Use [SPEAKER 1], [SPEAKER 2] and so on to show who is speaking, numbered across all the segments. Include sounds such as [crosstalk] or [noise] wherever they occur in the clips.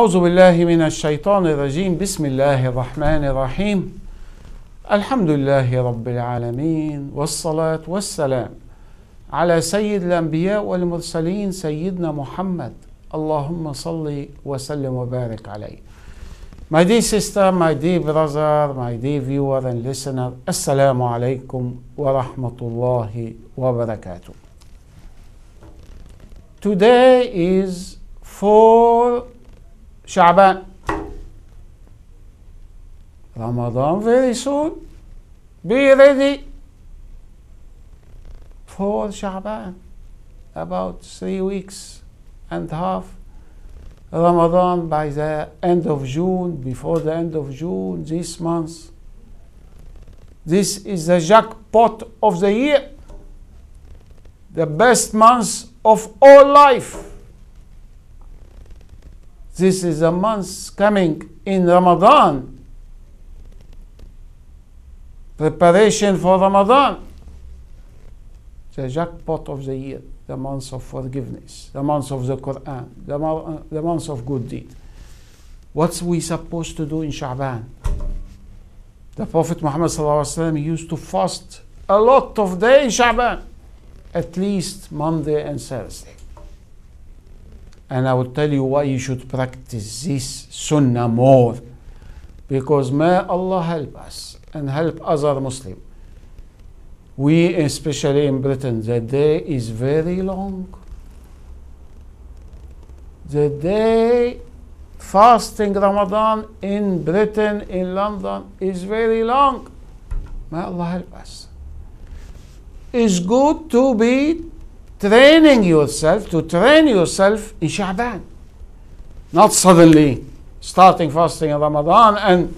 [SPEAKER 1] أعوذ بالله من الشيطان الرجيم. بسم الله الرحمن الرحيم. الحمد لله رب العالمين والصلاة والسلام على سيد الأنبياء والمرسلين سيدنا محمد. اللهم صل وسلم وبارك عليه. My dear sister, my dear brother, my dear viewer and listener, alaikum wa rahmatullahi wa barakatuh. Today is 4 Sha'ban. Ramadan very soon. Be ready for Sha'ban. About three weeks and a half. Ramadan by the end of June, before the end of June, this month. This is the jackpot of the year. The best month of all life. This is a month coming in Ramadan. Preparation for Ramadan. The jackpot of the year, the month of forgiveness, the month of the Quran, the, mo- uh, the month of good deed. What's we supposed to do in Sha'ban? The Prophet Muhammad used to fast a lot of days in Sha'ban, at least Monday and Thursday. And I will tell you why you should practice this sunnah more. Because may Allah help us and help other Muslims. We, especially in Britain, the day is very long. The day fasting Ramadan in Britain, in London, is very long. May Allah help us. It's good to be training yourself, to train yourself in Sha'ban. Not suddenly starting fasting in Ramadan and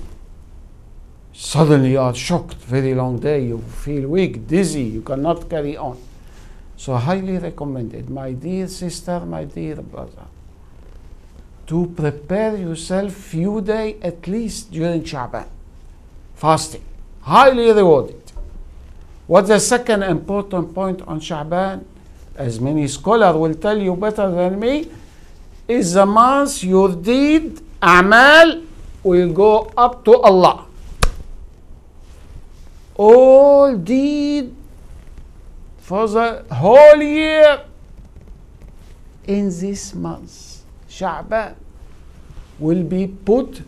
[SPEAKER 1] suddenly you are shocked, very long day, you feel weak, dizzy, you cannot carry on. So highly recommended, my dear sister, my dear brother, to prepare yourself few days at least during Sha'ban. Fasting. Highly rewarded. What's the second important point on Sha'ban? As many scholars will tell you better than me, is the month your deed, amal, will go up to Allah. All deed for the whole year in this month, Sha'ban, will be put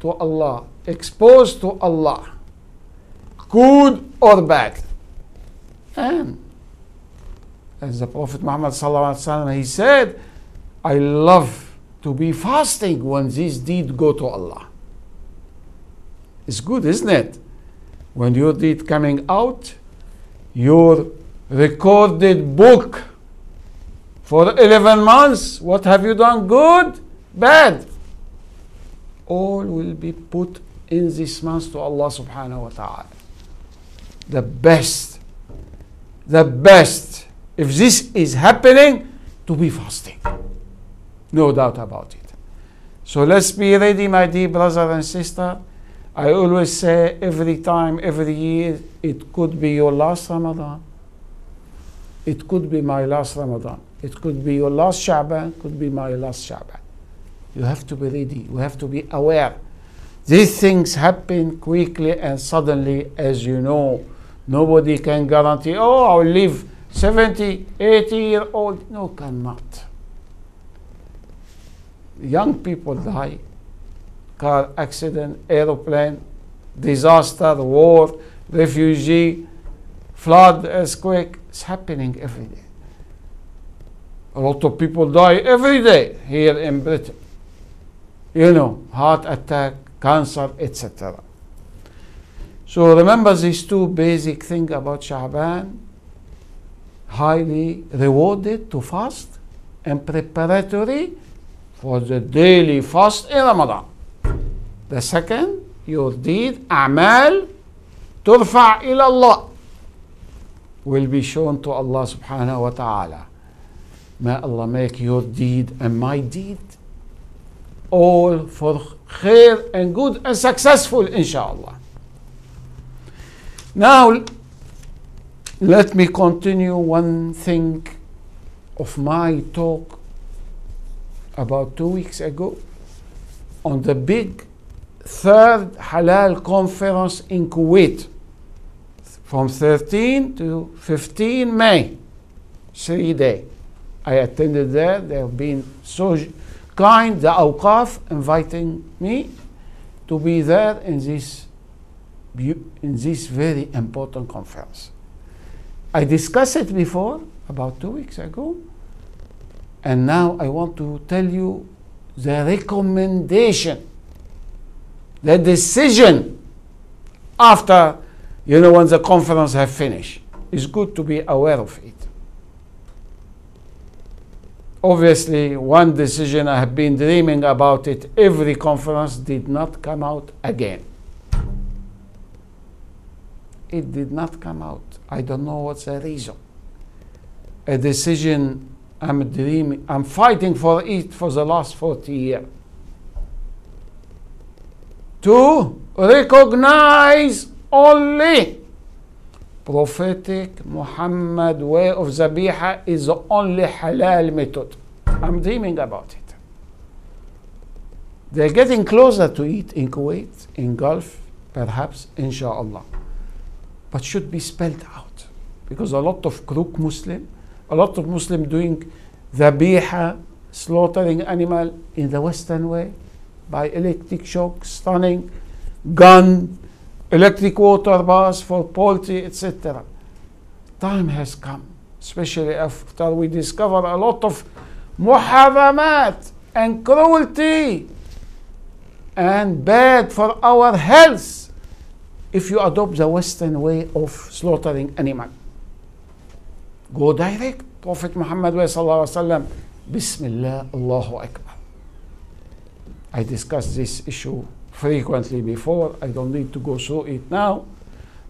[SPEAKER 1] to Allah, exposed to Allah, good or bad. And as the Prophet Muhammad sallallahu he said, I love to be fasting when this deed go to Allah. It's good, isn't it? When your deed coming out, your recorded book for 11 months, what have you done? Good, bad. All will be put in this month to Allah subhanahu wa ta'ala. The best, the best if this is happening, to be fasting. No doubt about it. So let's be ready, my dear brother and sister. I always say every time, every year, it could be your last Ramadan. It could be my last Ramadan. It could be your last Sha'ban, could be my last Sha'ban. You have to be ready. You have to be aware. These things happen quickly and suddenly, as you know. Nobody can guarantee, oh, I'll live 70, 80 year old. No, cannot. Young people die. Car accident, aeroplane, disaster, war, refugee, flood, earthquake. It's happening every day. A lot of people die every day here in Britain. You know, heart attack, cancer, etc. So remember these two basic things about Sha'ban highly rewarded to fast and preparatory for the daily fast in Ramadan. The second, your deed, amal, turfa ila Allah, will be shown to Allah subhanahu wa ta'ala. May Allah make your deed and my deed all for khair and good and successful, inshallah. Now, let me continue one thing of my talk about two weeks ago on the big third halal conference in Kuwait from 13 to 15 May, three day. I attended there. They have been so kind, the Awqaf, inviting me to be there in this, in this very important conference. I discussed it before, about two weeks ago, and now I want to tell you the recommendation, the decision after, you know, when the conference have finished. It's good to be aware of it. Obviously, one decision I have been dreaming about it every conference did not come out again. It did not come out. I don't know what's the reason. A decision I'm dreaming, I'm fighting for it for the last 40 years. To recognize only prophetic Muhammad way of Zabiha is the only halal method. I'm dreaming about it. They're getting closer to it in Kuwait, in Gulf, perhaps, inshallah. But should be spelled out. Because a lot of crook Muslim, a lot of Muslim doing Zabiha, slaughtering animal in the Western way, by electric shock, stunning, gun, electric water baths for poultry, etc. Time has come, especially after we discover a lot of muharramat and cruelty and bad for our health if you adopt the Western way of slaughtering animal. Go direct. Prophet Muhammad sallallahu Bismillah, Allahu Akbar. I discussed this issue frequently before. I don't need to go through it now.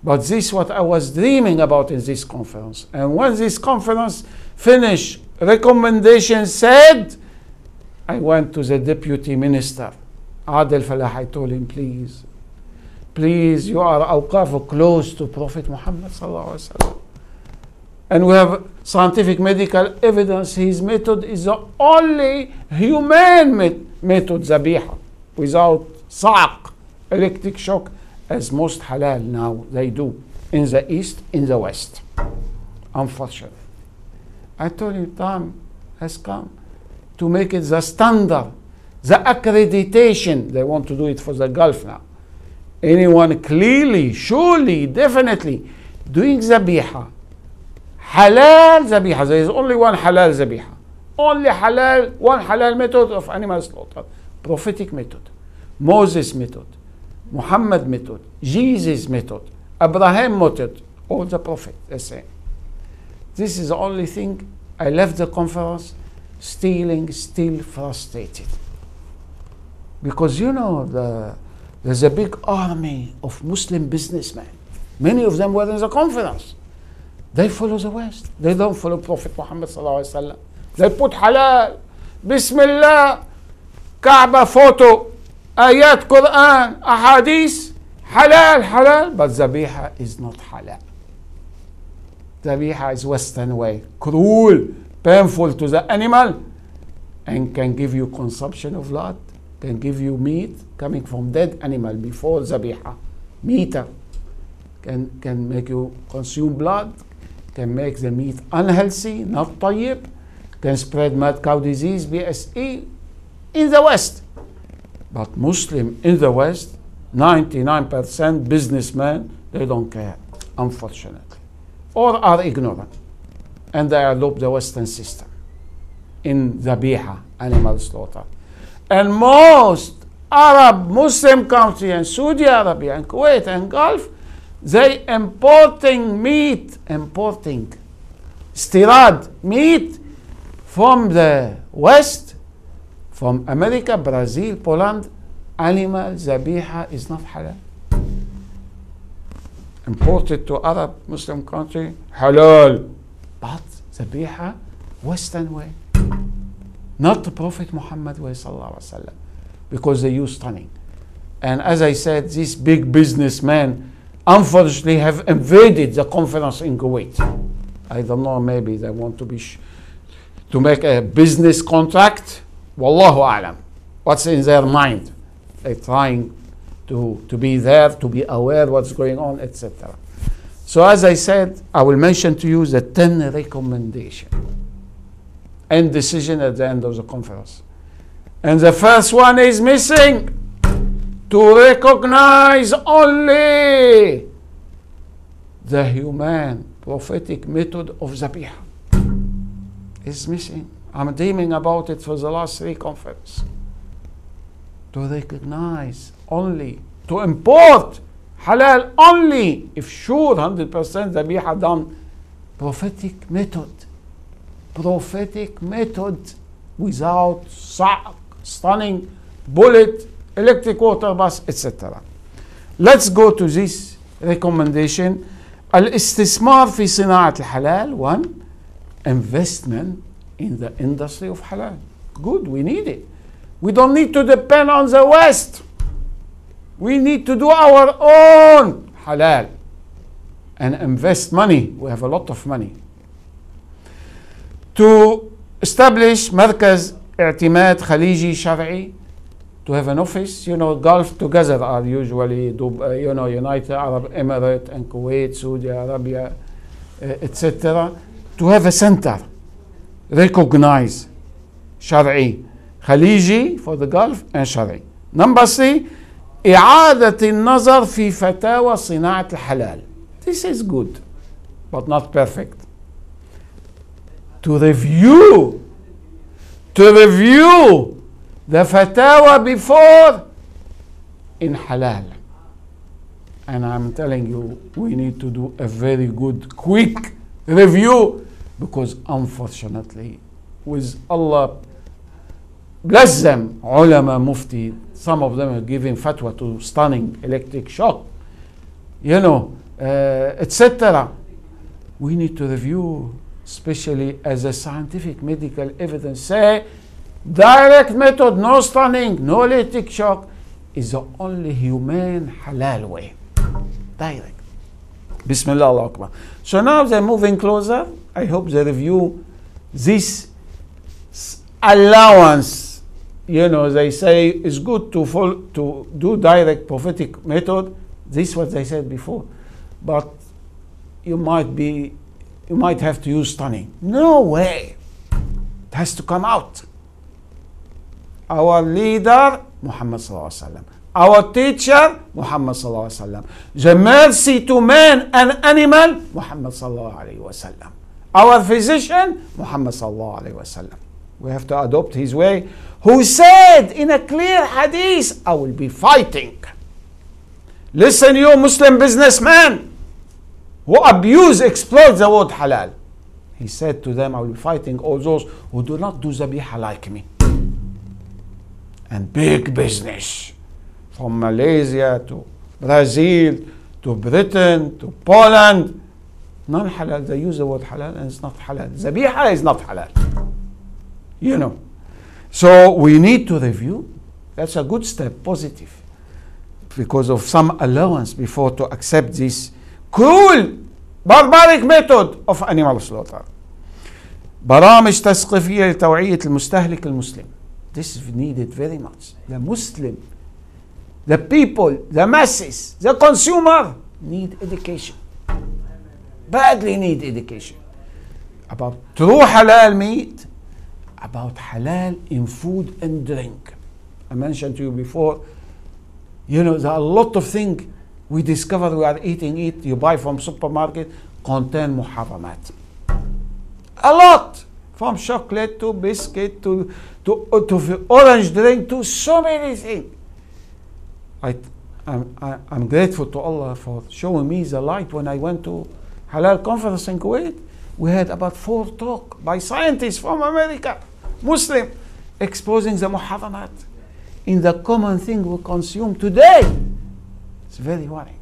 [SPEAKER 1] But this is what I was dreaming about in this conference. And when this conference finished, recommendation said, I went to the deputy minister, Adel Falah. I told him, please, please, you are awqaf close to Prophet Muhammad and we have scientific medical evidence his method is the only humane method zabiha without sa'q, electric shock, as most halal now they do in the east, in the west. Unfortunately. I told you time has come to make it the standard, the accreditation. They want to do it for the Gulf now. Anyone clearly, surely, definitely doing zabiha, halal zabiha, there is only one halal zabiha. Only halal, one halal method of animal slaughter. Prophetic method. Moses method, Muhammad method, Jesus method, Abraham method, all the prophet, the same. This is the only thing I left the conference stealing, still frustrated. Because you know, the, there's a big army of Muslim businessmen. Many of them were in the conference. They follow the West. They don't follow Prophet Muhammad. They put halal, Bismillah, Kaaba photo, ayat Quran, ahadith, halal, halal, but zabiha is not halal. Zabiha is Western way, cruel, painful to the animal, and can give you consumption of blood, can give you meat coming from dead animal before zabiha, meter, can, can make you consume blood, can make the meat unhealthy, not tayyib, can spread mad cow disease, BSE, in the West. But Muslim in the West, 99% businessmen, they don't care, unfortunately, or are ignorant. And they adopt the Western system in Zabiha, animal slaughter. And most Arab Muslim countries and Saudi Arabia and Kuwait and Gulf, they importing meat, importing stirad meat from the West from America, Brazil, Poland, animal zabiha is not halal. Imported to Arab Muslim country, halal. But zabiha, Western way. Not the Prophet Muhammad because they use stunning. And as I said, these big businessmen unfortunately have invaded the conference in Kuwait. I don't know, maybe they want to be to make a business contract Wallahu alam. What's in their mind? uh, trying to, to be there, to be aware what's going on, etc. So as I said, I will mention to you the 10 recommendation and decision at the end of the conference. And the first one is missing to recognize only the human prophetic method of Zabiha is missing. I'm dreaming about it for the last three conferences. To recognize only, to import halal only if sure 100% Zabiha done prophetic method Prophetic method without sa- stunning, bullet, electric water bus, etc. Let's go to this recommendation. الاستثمار في صناعة الحلال one investment in the industry of halal. Good, we need it. We don't need to depend on the West. We need to do our own halal and invest money. We have a lot of money. To establish مركز اعتماد خليجي شرعي to have an office, you know, Gulf together are usually, Dub- uh, you know, United Arab Emirates and Kuwait, Saudi Arabia, uh, etc. To have a center, recognize شرعي خليجي for the Gulf and شرعي. Number three, إعادة النظر في فتاوى صناعة الحلال. This is good, but not perfect. To review, to review the fatwa before in halal. And I'm telling you, we need to do a very good, quick review because unfortunately, with Allah bless them, ulama, mufti, some of them are giving fatwa to stunning electric shock, you know, uh, etc. We need to review, especially as a scientific medical evidence say direct method, no stunning, no electric shock, is the only humane halal way. Direct. Bismillah Allah Akbar. So now they're moving closer. I hope they review this allowance. You know, they say it's good to follow, to do direct prophetic method. This is what they said before, but you might be, you might have to use stunning. No way. It has to come out. Our leader Muhammad sallallahu our teacher Muhammad sallallahu the mercy to man and animal Muhammad sallallahu our physician Muhammad sallallahu we have to adopt his way. Who said in a clear hadith I will be fighting. Listen you Muslim businessman who abuse exploit the word halal he said to them I will be fighting all those who do not do zabiha like me and big business from Malaysia to Brazil to Britain to Poland. Non halal, they use the word halal and it's not halal. Zabiha is not halal. You know. So we need to review. That's a good step, positive. Because of some allowance before to accept this cruel, barbaric method of animal slaughter. برامج تثقيفية لتوعية المستهلك المسلم. This is needed very much. The Muslim, the people, the masses, the consumer need education. Badly need education. About true halal meat, about halal in food and drink. I mentioned to you before, you know, there are a lot of things we discover we are eating it, you buy from supermarket, contain muharramat. A lot from chocolate to biscuit to to, uh, to orange drink to so many things. I, I'm, I, I'm grateful to Allah for showing me the light when I went to Halal conference in Kuwait. We had about four talk by scientists from America, Muslim, exposing the muharramat in the common thing we consume today. It's very worrying.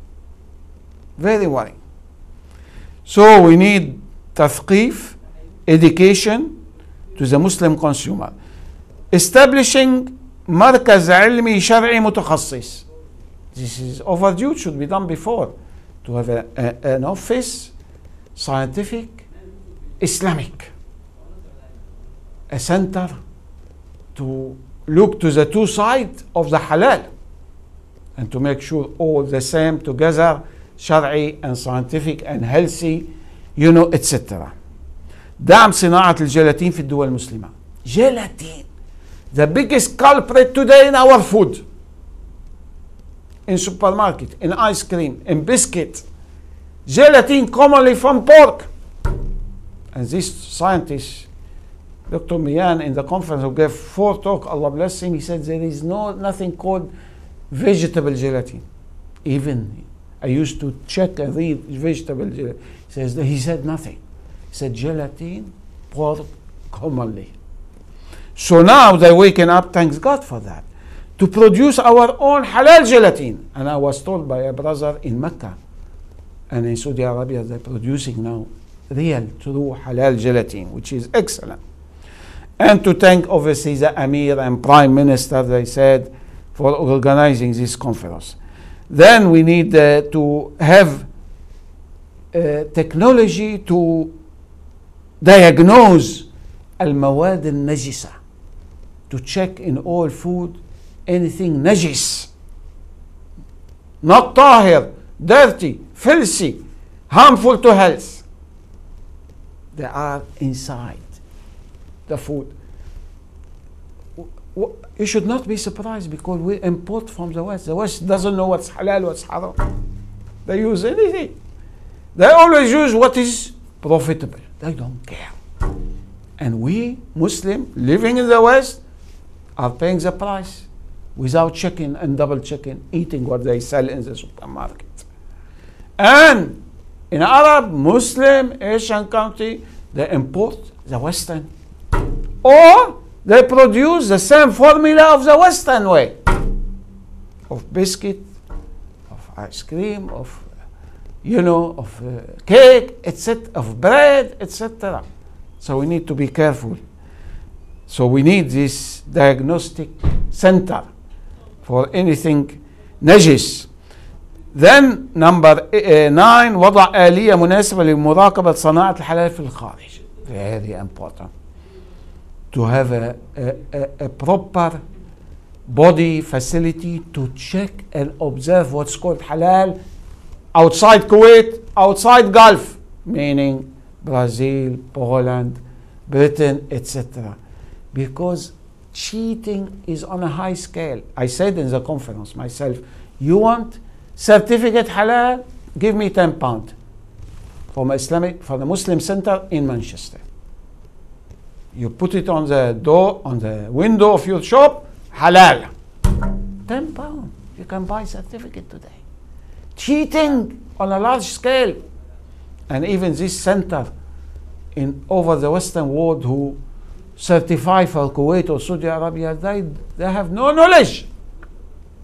[SPEAKER 1] Very worrying. So we need tafqif, education to the Muslim consumer. Establishing مركز علمي شرعي متخصص. This is overdue, should be done before. To have a, a, an office, scientific, Islamic. A center to look to the two sides of the halal. and to make sure all the same together, شرعي and scientific and healthy, you know, etc. دعم صناعة الجيلاتين في الدول المسلمة. Gelatin, the biggest culprit today in our food. In supermarket, in ice cream, in biscuit. Gelatin commonly from pork. And this scientist, Dr. Mian, in the conference who gave four talk, Allah bless him, he said there is no nothing called vegetable gelatin. Even I used to check and read vegetable gelatin. He says he said nothing. He said gelatin, pork commonly. So now they're waking up, thanks God for that, to produce our own halal gelatin. And I was told by a brother in Mecca and in Saudi Arabia, they're producing now real true halal gelatin, which is excellent. And to thank obviously the Amir and Prime Minister, they said, for organizing this conference. Then we need uh, to have uh, technology to diagnose المواد النجسة to check in all food anything najis not طاهر dirty filthy harmful to health they are inside the food you should not be surprised because we import from the West. The West doesn't know what's halal, what's haram. They use anything. They always use what is profitable. They don't care. And we, Muslim, living in the West, are paying the price without checking and double checking, eating what they sell in the supermarket. And in Arab, Muslim, Asian country, they import the Western. Or they produce the same formula of the Western way of biscuit, of ice cream, of you know, of uh, cake, etc., of bread, etc. So we need to be careful. So we need this diagnostic center for anything najis. Then number uh, nine وضع آلية مناسبة لمراقبة صناعة الحلال في الخارج. Very important. To have a, a, a, proper body facility to check and observe what's called halal outside Kuwait, outside Gulf, meaning Brazil, Poland, Britain, etc. Because cheating is on a high scale. I said in the conference myself, you want certificate halal, give me 10 pound from Islamic for the Muslim Center in Manchester. You put it on the door, on the window of your shop, halal. 10 pound. You can buy certificate today. Cheating on a large scale. And even this center in over the Western world who certify for Kuwait or Saudi Arabia, they, they have no knowledge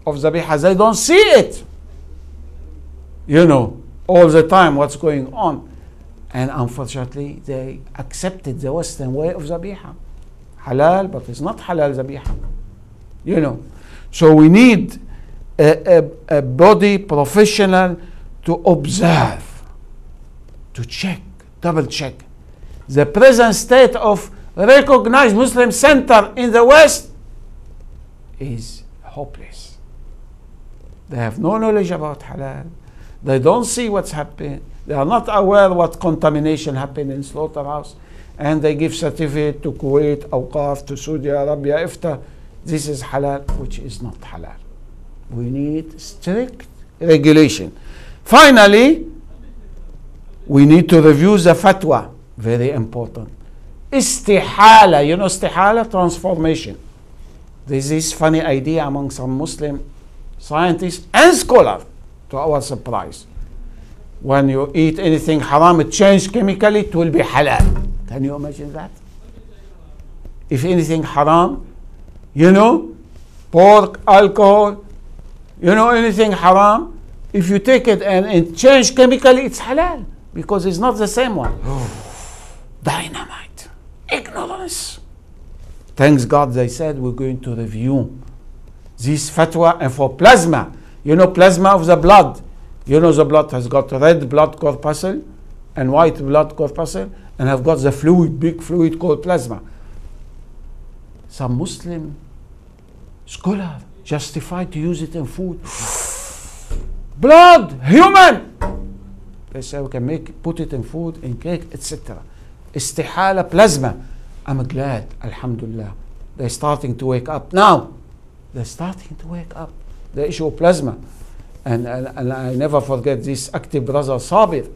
[SPEAKER 1] of Zabiha. They don't see it. You know, all the time what's going on. And unfortunately, they accepted the Western way of Zabiha. Halal, but it's not halal Zabiha. You know. So we need a, a, a body professional to observe, to check, double check. The present state of recognized Muslim center in the West is hopeless. They have no knowledge about halal. They don't see what's happening. They are not aware what contamination happened in slaughterhouse. And they give certificate to Kuwait, Awqaf, to Saudi Arabia, IFTA. This is halal, which is not halal. We need strict regulation. Finally, we need to review the fatwa. Very important. Istihala, you know, istihala, transformation. This is funny idea among some Muslim scientists and scholars, to our surprise. When you eat anything haram, it changes chemically, it will be halal. Can you imagine that? If anything haram, you know, pork, alcohol, you know, anything haram, if you take it and it change chemically, it's halal because it's not the same one. [sighs] Dynamite, ignorance. Thanks God, they said we're going to review this fatwa and for plasma. You know, plasma of the blood. You know, the blood has got red blood corpuscle and white blood corpuscle and have got the fluid, big fluid called plasma. Some Muslim scholar justified to use it in food. [sighs] blood, human. They say we can make, put it in food, in cake, etc. Istihala plasma. I'm glad, Alhamdulillah. They're starting to wake up now. They're starting to wake up. The issue of plasma. And, and, and I never forget this active brother Sabir,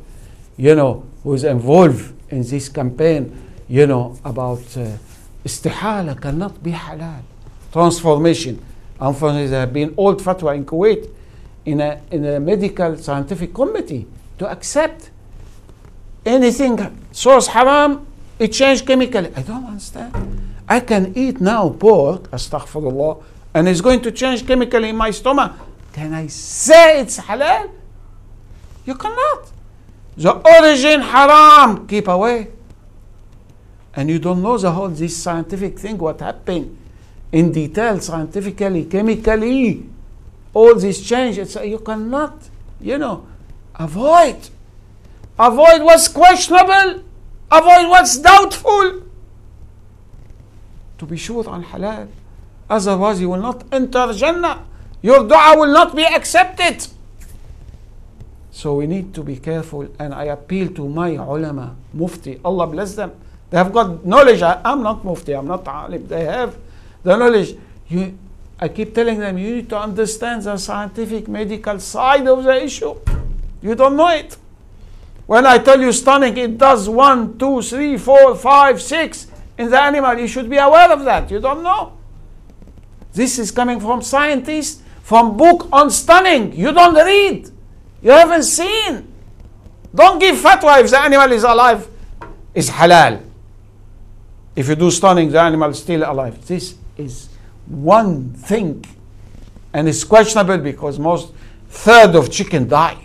[SPEAKER 1] you know, who is involved in this campaign, you know, about uh, istihala cannot be halal. Transformation. Unfortunately, there have been old fatwa in Kuwait in a, in a medical scientific committee to accept anything source haram, it changed chemically. I don't understand. I can eat now pork, astaghfirullah, and it's going to change chemically in my stomach. Can I say it's halal? You cannot. The origin haram, keep away. And you don't know the whole this scientific thing, what happened in detail, scientifically, chemically. All this change, it's, uh, you cannot, you know, avoid. Avoid what's questionable. Avoid what's doubtful. To be sure on halal. Otherwise, you will not enter Jannah. Your dua will not be accepted. So we need to be careful, and I appeal to my ulama, mufti, Allah bless them. They have got knowledge. I, am not mufti, I'm not alim. They have the knowledge. You, I keep telling them, you need to understand the scientific, medical side of the issue. You don't know it. When I tell you stunning, it does one, two, three, four, five, six in the animal. You should be aware of that. You don't know. This is coming from scientists, from book on stunning. You don't read. You haven't seen. Don't give fatwa if the animal is alive, is halal. If you do stunning, the animal is still alive. This is one thing. And it's questionable because most third of chicken die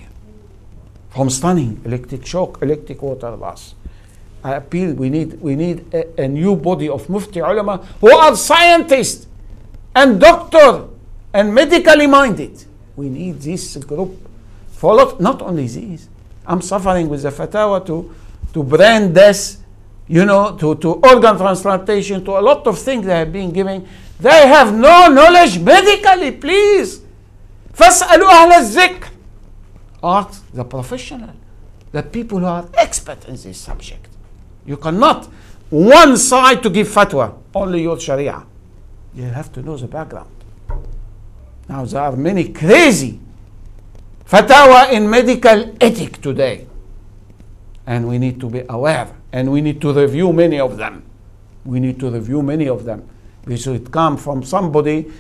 [SPEAKER 1] from stunning, electric shock, electric water loss. I appeal, we need, we need a, a new body of mufti ulama who are scientists and doctor and medically minded. We need this group for lot, not only these. I'm suffering with the fatawa to, to brain death, you know, to, to organ transplantation, to a lot of things they have been giving. They have no knowledge medically, please. فاسألوا أهل الذكر. Ask the professional, the people who are expert in this subject. You cannot one side to give fatwa, only your sharia. You have to know the background. Now there are many crazy fatwa in medical ethic today. And we need to be aware and we need to review many of them. We need to review many of them because it come from somebody,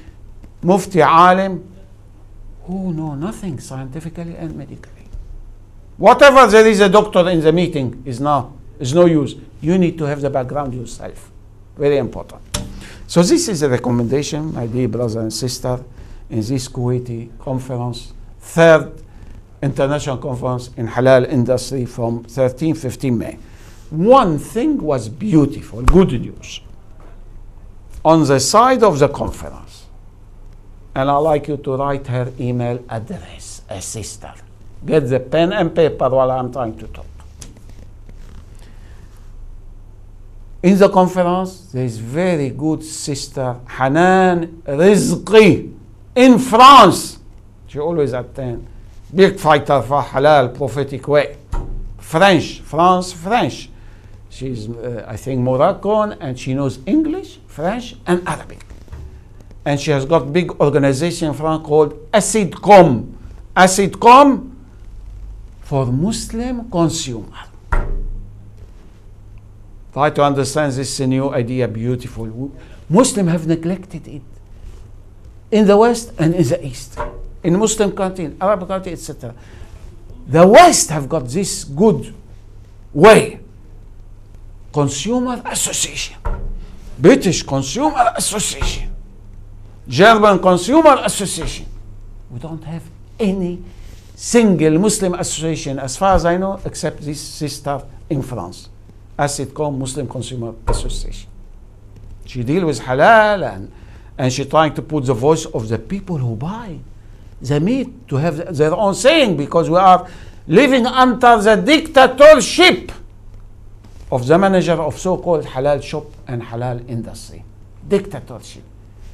[SPEAKER 1] mufti alim, who know nothing scientifically and medically. Whatever there is a doctor in the meeting is now is no use. You need to have the background yourself. Very important. So this is a recommendation, my dear brother and sister, in this Kuwaiti conference, third international conference in halal industry from 13, 15 May. One thing was beautiful, good news. On the side of the conference, and I'd like you to write her email address, a sister. Get the pen and paper while I'm trying to talk. In the conference, there is very good sister Hanen Rezgui in France. She always attend. Big fighter for halal prophetic way. French, France, French. She's, uh, I think, Moroccan and she knows English, French, and Arabic. And she has got big organization in France called ASIDCOM. ASIDCOM for Muslim consumer. Try to understand this new idea, beautiful. Muslims have neglected it in the West and in the East, in Muslim country, in Arab country, etc. The West have got this good way. Consumer Association, British Consumer Association, German Consumer Association. We don't have any single Muslim association, as far as I know, except this sister in France, ASIDCOM Muslim Consumer Association. She deal with halal and, and she trying to put the voice of the people who buy the meat to have their own saying because we are living under the dictatorship of the manager of so-called halal shop and halal industry. Dictatorship.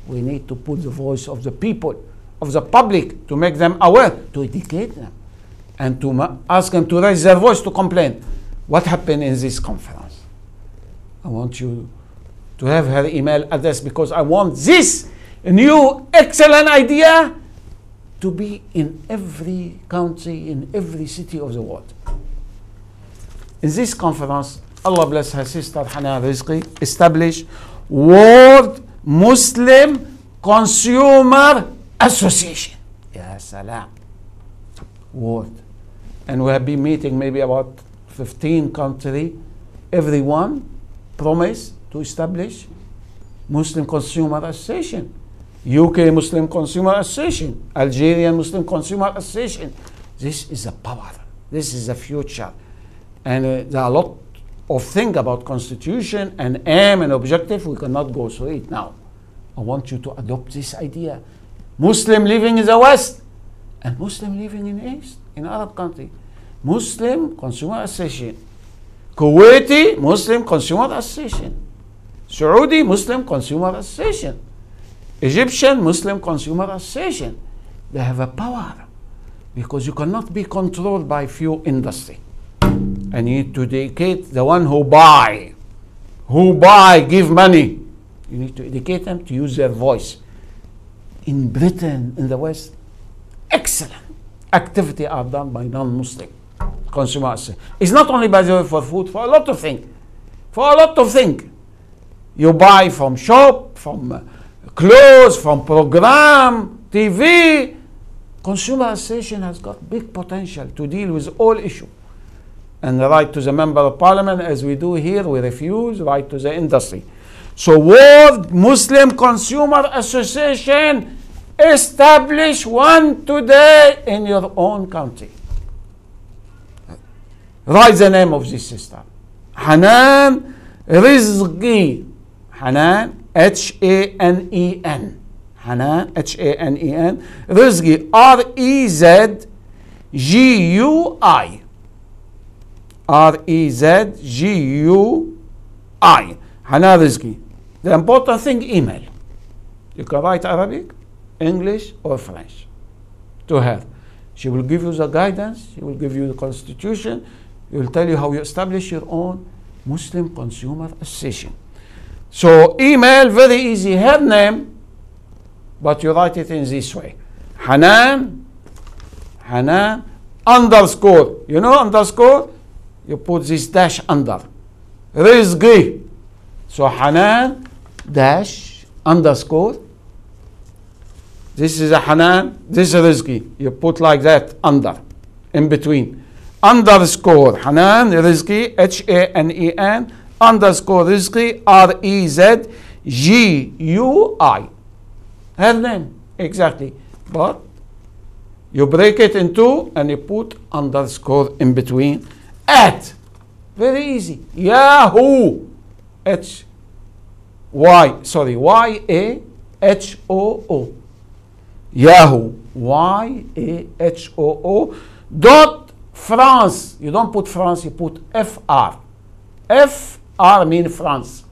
[SPEAKER 1] We need to put the voice of the people of the public to make them aware, to educate them, and to ask them to raise their voice to complain. What happened in this conference? I want you to have her email address because I want this new excellent idea to be in every country, in every city of the world. In this conference, Allah bless her sister Hana Rezgui, established World Muslim Consumer Association. Ya salam. World. And we have been meeting maybe about 15 countries. Everyone promised to establish Muslim Consumer Association. UK Muslim Consumer Association, Algerian Muslim Consumer Association. This is a power. This is the future. And uh, there are a lot of things about constitution and aim and objective. We cannot go through it now. I want you to adopt this idea. Muslim living in the West and Muslim living in East, in Arab country. Muslim Consumer Association. Kuwaiti Muslim Consumer Association. Saudi Muslim Consumer Association. Egyptian Muslim Consumer Association. They have a power because you cannot be controlled by few industry. And you need to educate the one who buy, who buy, give money. You need to educate them to use their voice. In Britain, in the West, excellent activity are done by non-Muslim consumers. It's not only by the way for food, for a lot of things. For a lot of things. You buy from shop, from uh, clothes, from program, TV. Consumer Association has got big potential to deal with all issues. And write to the member of parliament, as we do here, we refuse, write to the industry. So World Muslim Consumer Association establish one today in your own country. Write the name of this system. Hanen Rezgui. Hanen, H A N E N. Hanen, H A N E N. Rezgui, R E Z G U I. R E Z G U I. Hanen Rezgui. The important thing email. You can write Arabic, English, or French to her. She will give you the guidance, she will give you the constitution, she will tell you how you establish your own Muslim Consumer Association. So email, very easy, her name, but you write it in this way. Hanen, Hanen, underscore. You know underscore? You put this dash under. Rezgui. So Hanen, dash, underscore. This is a Hanen, this is Rezgui. You put like that under, in between. Underscore Hanen, Rezgui, H A N E N, underscore Rezgui, R E Z G U I. Her name, exactly. But you break it in two and you put underscore in between. At. Very easy. Yahoo. H Y, sorry, Y A H O O. Yahoo. Y A H O O. Dot France. You don't put France, you put F R. F R in France.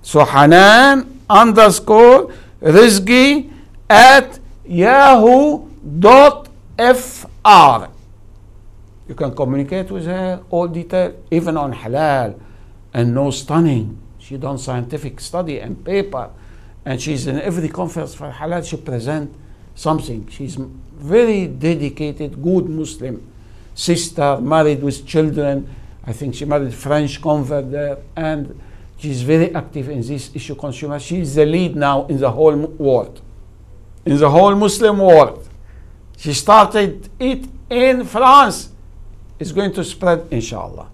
[SPEAKER 1] So Hanen underscore Rezgui at yahoo dot fr. You can communicate with her all detail, even on halal and no stunning. She done scientific study and paper, and she's in every conference for halal. She present something. She's very dedicated, good Muslim sister, married with children. I think she married French convert there, and she's very active in this issue consumer. She's the lead now in the whole world, in the whole Muslim world. She started it in France. It's going to spread, inshallah,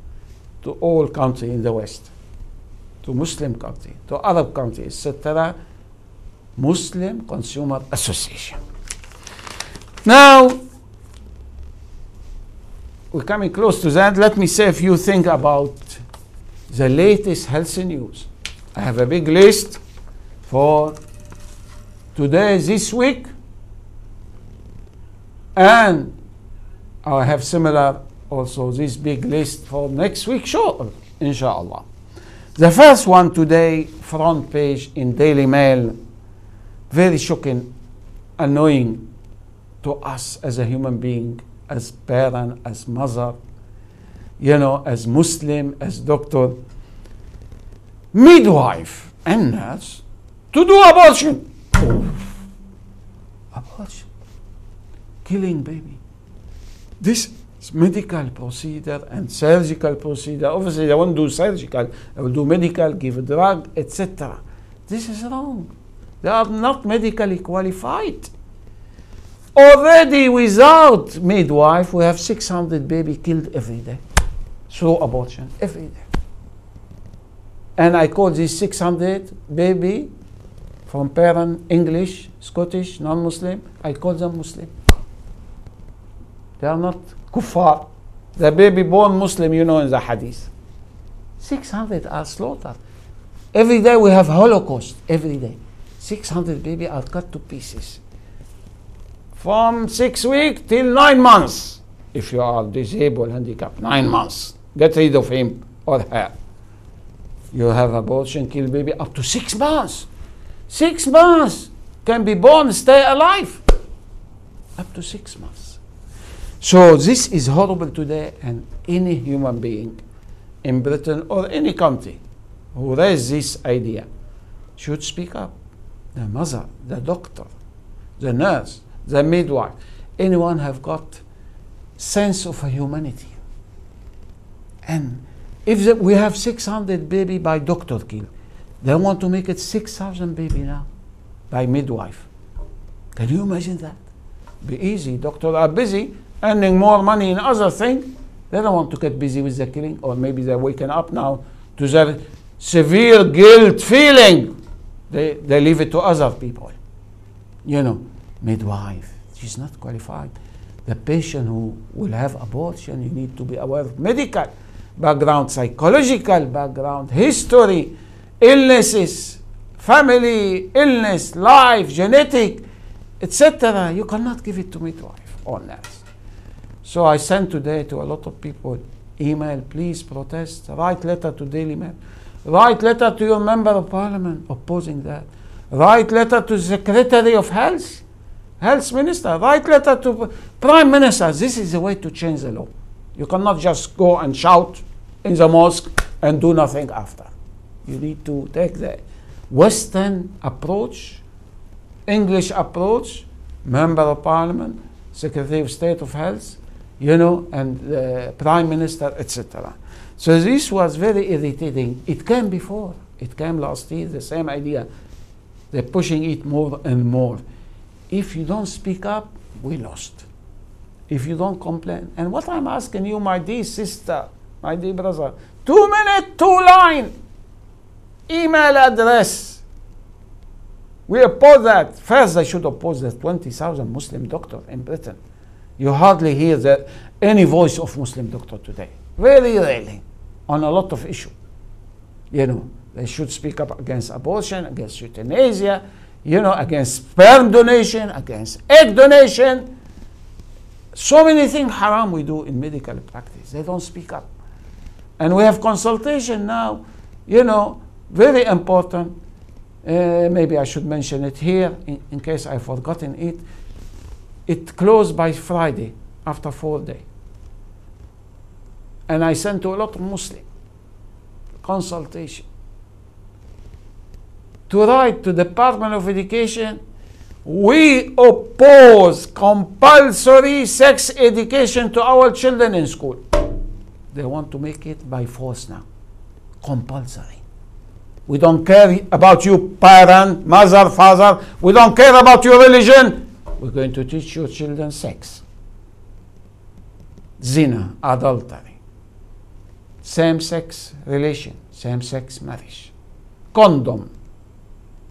[SPEAKER 1] to all countries in the West, to Muslim country, to Arab countries, etc. Muslim Consumer Association. Now, we're coming close to that. Let me say a few things about the latest health news. I have a big list for today, this week, and I have similar also this big list for next week, sure, inshallah. The first one today, front page in Daily Mail, very shocking annoying to us as a human being, as parent, as mother, you know, as Muslim, as doctor, midwife and nurse to do abortion. Abortion. Killing baby. This is medical procedure and surgical procedure. Obviously, they won't do surgical. They will do medical, give a drug, etc. This is wrong. They are not medically qualified. Already without midwife, we have 600 baby killed every day through abortion, every day. And I call these 600 baby from parent English, Scottish, non-Muslim, I call them Muslim. They are not kuffar. The baby born Muslim, you know in the hadith. 600 are slaughtered. Every day we have Holocaust, every day. 600 baby are cut to pieces. From six weeks till nine months. If you are disabled, handicapped, nine months. Get rid of him or her. You have abortion, kill baby up to six months. Six months can be born, stay alive. Up to six months. So this is horrible today, and any human being in Britain or any country who raise this idea should speak up. The mother, the doctor, the nurse, the midwife, anyone have got sense of humanity. And if the, we have 600 baby by doctor kill, they want to make it 6,000 baby now by midwife. Can you imagine that? Be easy. Doctors are busy earning more money in other things. They don't want to get busy with the killing, or maybe they're waking up now to their severe guilt feeling. They, they leave it to other people. You know, midwife, she's not qualified. The patient who will have abortion, you need to be aware of medical background, psychological background, history, illnesses, family, illness, life, genetic, etc. You cannot give it to midwife or nurse. So I sent today to a lot of people email, please protest, write letter to Daily Mail, write letter to your member of parliament opposing that, write letter to Secretary of Health, Health Minister, write letter to Prime Minister. This is the way to change the law. You cannot just go and shout in the mosque and do nothing after. You need to take the Western approach, English approach, Member of Parliament, Secretary of State of Health, you know, and the Prime Minister, etc. So this was very irritating. It came before. It came last year, the same idea. They're pushing it more and more. If you don't speak up, we lost. If you don't complain. And what I'm asking you, my dear sister, my dear brother, two minute, two line email address. We oppose that. First, they should oppose the 20,000 Muslim doctor in Britain. You hardly hear that any voice of Muslim doctor today. Very rarely on a lot of issues. You know, they should speak up against abortion, against euthanasia, you know, against sperm donation, against egg donation. So many things haram we do in medical practice. They don't speak up. And we have consultation now, you know, very important. Uh, maybe I should mention it here in, in case I've forgotten it. It closed by Friday after four days. And I sent to a lot of Muslim consultation to write to Department of Education, we oppose compulsory sex education to our children in school. They want to make it by force now, compulsory. We don't care about you, parent, mother, father. We don't care about your religion. We're going to teach your children sex, zina, adultery, same sex relation, same sex marriage, condom,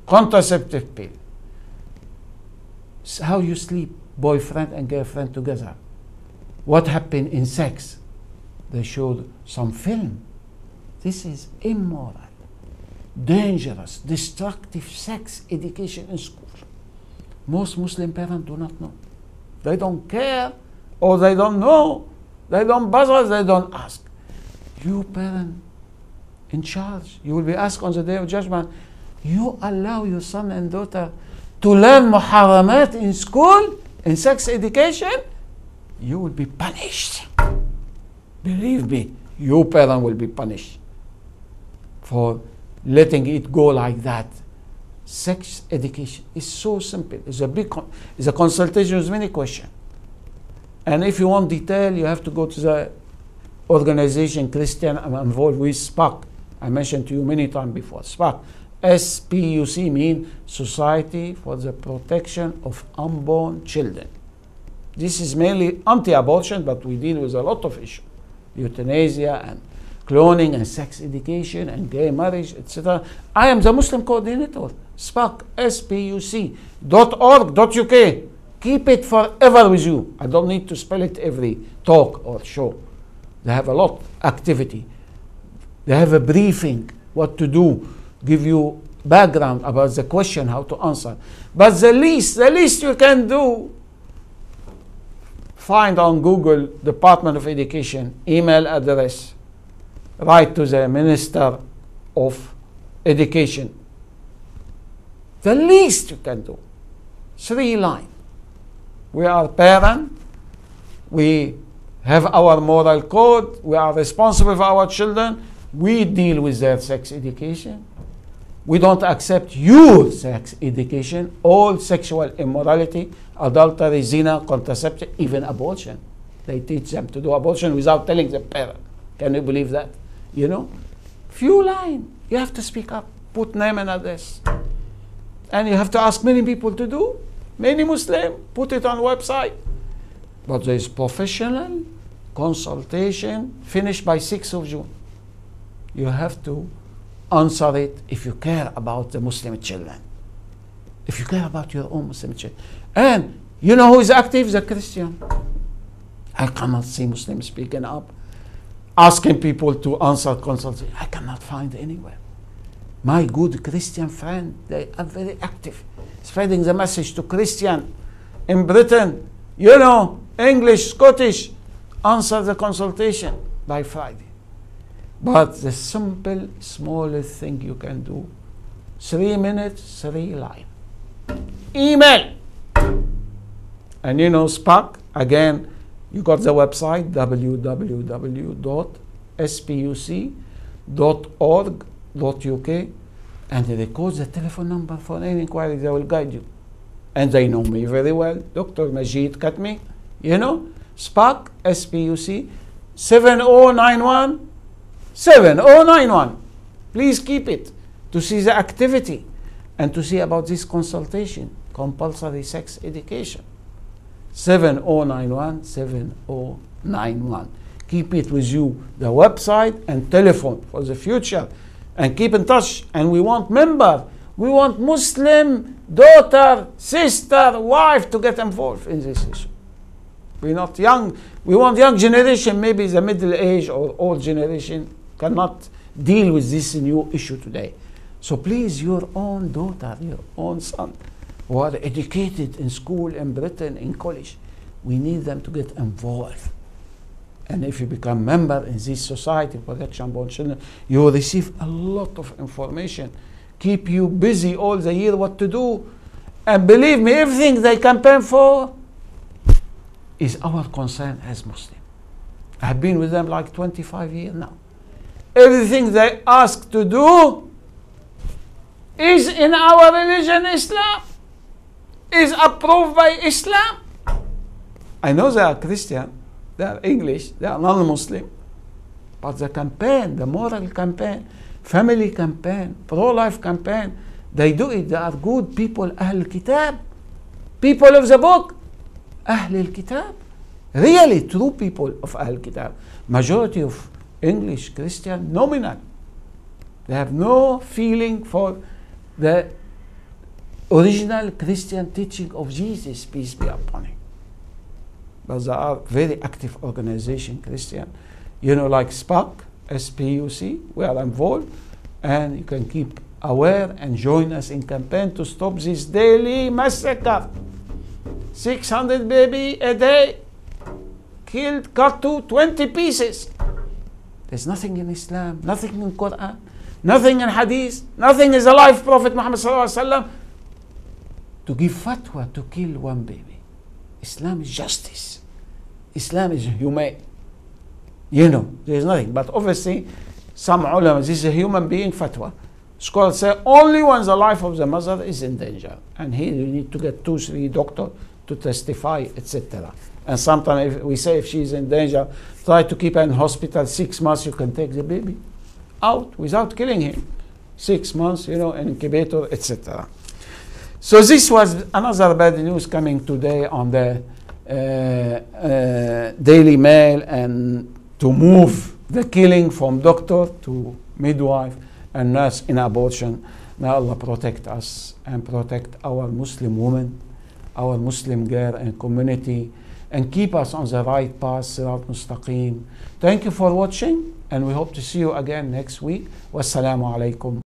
[SPEAKER 1] contraceptive pill, how you sleep, boyfriend and girlfriend together, what happened in sex. They showed some film. This is immoral, dangerous, destructive sex education in school. Most Muslim parents do not know. They don't care or they don't know. They don't bother, they don't ask. You parent in charge, you will be asked on the day of judgment, you allow your son and daughter to learn muharramat in school, in sex education, you will be punished. Believe me, your parent will be punished for letting it go like that. Sex education is so simple. It's a big, con- it's a consultation with many questions. And if you want detail, you have to go to the organization Christian I'm involved with SPUC. I mentioned to you many times before. SPUC. SPUC mean Society for the Protection of Unborn Children. This is mainly anti-abortion, but we deal with a lot of issues. Euthanasia and cloning and sex education and gay marriage, etc. I am the Muslim coordinator. S-P-U-C, dot org, dot UK. Keep it forever with you. I don't need to spell it every talk or show. They have a lot activity. They have a briefing, what to do, give you background about the question, how to answer. But the least, the least you can do, find on Google Department of Education email address, write to the Minister of Education. The least you can do, three line. We are parent, we have our moral code, we are responsible for our children, we deal with their sex education. We don't accept youth sex education, all sexual immorality, adultery, zina, contraception, even abortion. They teach them to do abortion without telling the parent. Can you believe that? You know? Few line. You have to speak up, put name and address. And you have to ask many people to do. Many Muslim, put it on website. But there is professional consultation finished by 6th of June. You have to answer it if you care about the Muslim children. If you care about your own Muslim children. And you know who is active? The Christian. I cannot see Muslims speaking up, asking people to answer consultation. I cannot find anywhere. My good Christian friend, they are very active, spreading the message to Christian in Britain. You know, English, Scottish, answer the consultation by Friday. But the simple, smallest thing you can do, three minutes, three line. Email. And you know, SPUC, again, you got the website www.spuc.org.uk and they record the telephone number for any inquiry, they will guide you. And they know me very well. Dr. Majid Katme, you know, Spark, SPUC, 7091 7091. Please keep it to see the activity and to see about this consultation, compulsory sex education. 7091 7091. Keep it with you, the website and telephone for the future. And keep in touch. And we want member. We want Muslim daughter, sister, wife to get involved in this issue. We're not young. We want young generation, maybe the middle age or old generation cannot deal with this new issue today. So please, your own daughter, your own son, who are educated in school in Britain, in college, we need them to get involved. And if you become member in this society, Protection Born Children, you will receive a lot of information, keep you busy all the year what to do. And believe me, everything they campaign for is our concern as Muslim. I have been with them like 25 years now everything they ask to do is in our religion Islam, is approved by Islam. I know they are Christian, they are English, they are non Muslim, but the campaign, the moral campaign, family campaign, pro life campaign, they do it. They are good people, Ahl Kitab, people of the book, Ahl Kitab, really true people of Ahl Kitab. Majority of English Christian nominal. They have no feeling for the original Christian teaching of Jesus, peace be upon him. But they are very active organization, Christian. You know, like SPAC, SPUC, we are involved, and you can keep aware and join us in campaign to stop this daily massacre. 600 baby a day, killed, cut to 20 pieces. There's nothing in Islam, nothing in Quran, nothing in Hadith, nothing is alive Prophet Muhammad to give fatwa to kill one baby. Islam is justice. Islam is humane. You know, there is nothing. But obviously, some ulama, this is a human being fatwa. Scholars say only when the life of the mother is in danger. And here you need to get two, three doctors to testify, etc. And sometimes if we say if she is in danger, try to keep her in hospital six months, you can take the baby out without killing him. Six months, you know, incubator, etc. So this was another bad news coming today on the uh, uh, Daily Mail and to move the killing from doctor to midwife and nurse in abortion. May Allah protect us and protect our Muslim women, our Muslim girl and community, and keep us on the right path, Sirat Mustaqim. Thank you for watching, and we hope to see you again next week. Wassalamu alaikum.